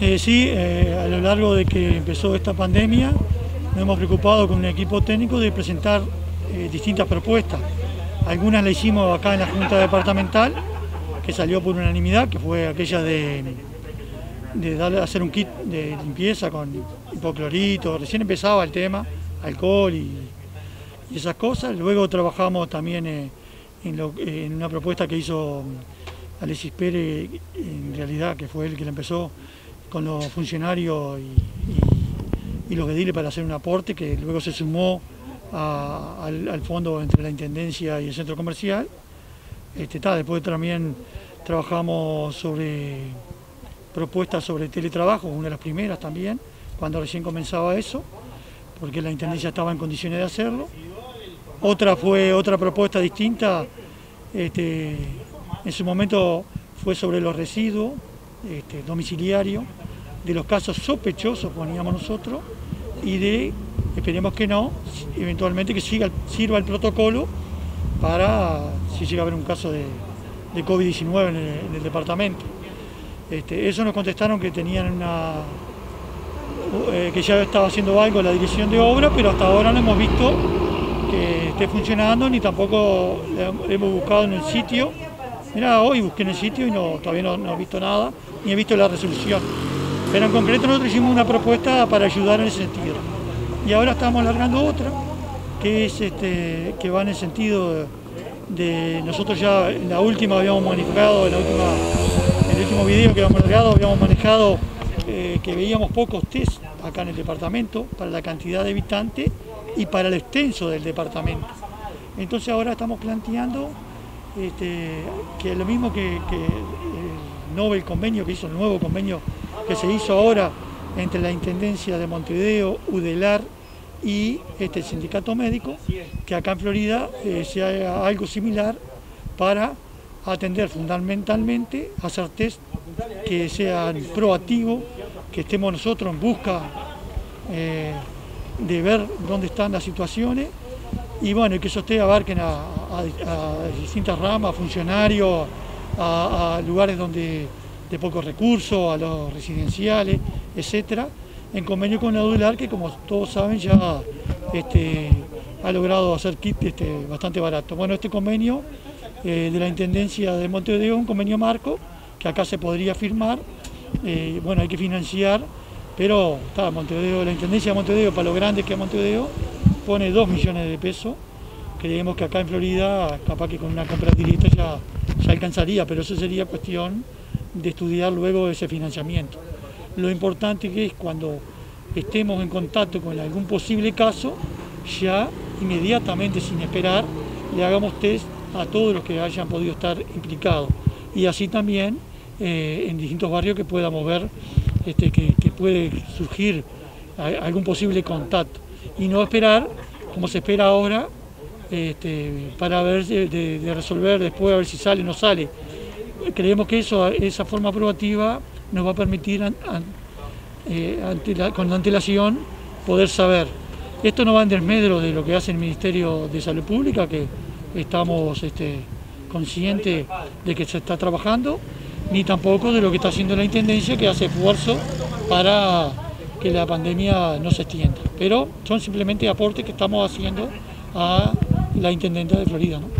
Eh, sí, eh, a lo largo de que empezó esta pandemia nos hemos preocupado con un equipo técnico de presentar eh, distintas propuestas. Algunas las hicimos acá en la Junta Departamental, que salió por unanimidad, que fue aquella de, de hacer un kit de limpieza con hipoclorito, recién empezaba el tema, alcohol y, y esas cosas. Luego trabajamos también en una propuesta que hizo Alexis Pérez, en realidad, que fue el que la empezó con los funcionarios y, y, los ediles para hacer un aporte que luego se sumó al, fondo entre la Intendencia y el Centro Comercial. Este, ta, después también trabajamos sobre propuestas sobre teletrabajo, una de las primeras también, cuando recién comenzaba eso, porque la Intendencia estaba en condiciones de hacerlo. Otra fue otra propuesta distinta, este, en su momento fue sobre los residuos este, domiciliarios, de los casos sospechosos, poníamos nosotros, y de, esperemos que no, eventualmente que siga, sirva el protocolo para si llega a haber un caso de, de COVID-19 en, en, el departamento. Este, eso nos contestaron que tenían una eh, que ya estaba haciendo algo la dirección de obra, pero hasta ahora no hemos visto que esté funcionando, ni tampoco hemos buscado en el sitio. Mira, hoy busqué en el sitio y todavía no, he visto nada, ni he visto la resolución. Pero en concreto nosotros hicimos una propuesta para ayudar en ese sentido. Y ahora estamos alargando otra, que, es, este, que va en el sentido de, nosotros ya en la última habíamos manejado, en, el último video que habíamos largado, habíamos manejado eh, que veíamos pocos test acá en el departamento para la cantidad de habitantes y para el extenso del departamento. Entonces ahora estamos planteando este, que lo mismo que, que el Nobel convenio que hizo, el nuevo convenio que se hizo ahora entre la Intendencia de Montevideo, UDELAR y este, sindicato médico, que acá en Florida eh, se haga algo similar para atender fundamentalmente, hacer test que sean proactivos, que estemos nosotros en busca eh, de ver dónde están las situaciones y bueno, que eso esté abarquen a, a, distintas ramas, funcionarios, a, lugares donde de pocos recursos, a los residenciales, etcétera, en convenio con Adular, que como todos saben ya este, ha logrado hacer kit este, bastante barato. Bueno, este convenio eh, de la Intendencia de Montevideo un convenio marco que acá se podría firmar, eh, bueno, hay que financiar, pero está, Montevideo, la Intendencia de Montevideo, para lo grande que es Montevideo, pone 2 millones de pesos, creemos que acá en Florida, capaz que con una compra directa ya, ya alcanzaría, pero eso sería cuestión de estudiar luego ese financiamiento. Lo importante que es cuando estemos en contacto con algún posible caso, ya inmediatamente, sin esperar, le hagamos test a todos los que hayan podido estar implicados. Y así también eh, en distintos barrios que podamos ver este, que, que, puede surgir algún posible contacto. Y no esperar, como se espera ahora, este, para ver de, resolver después, a ver si sale o no sale creemos que eso, esa forma probativa nos va a permitir an, eh, la, antelación poder saber. Esto no va en desmedro de lo que hace el Ministerio de Salud Pública, que estamos este, conscientes de que se está trabajando, ni tampoco de lo que está haciendo la Intendencia, que hace esfuerzo para que la pandemia no se extienda. Pero son simplemente aportes que estamos haciendo a la Intendenta de Florida. ¿no?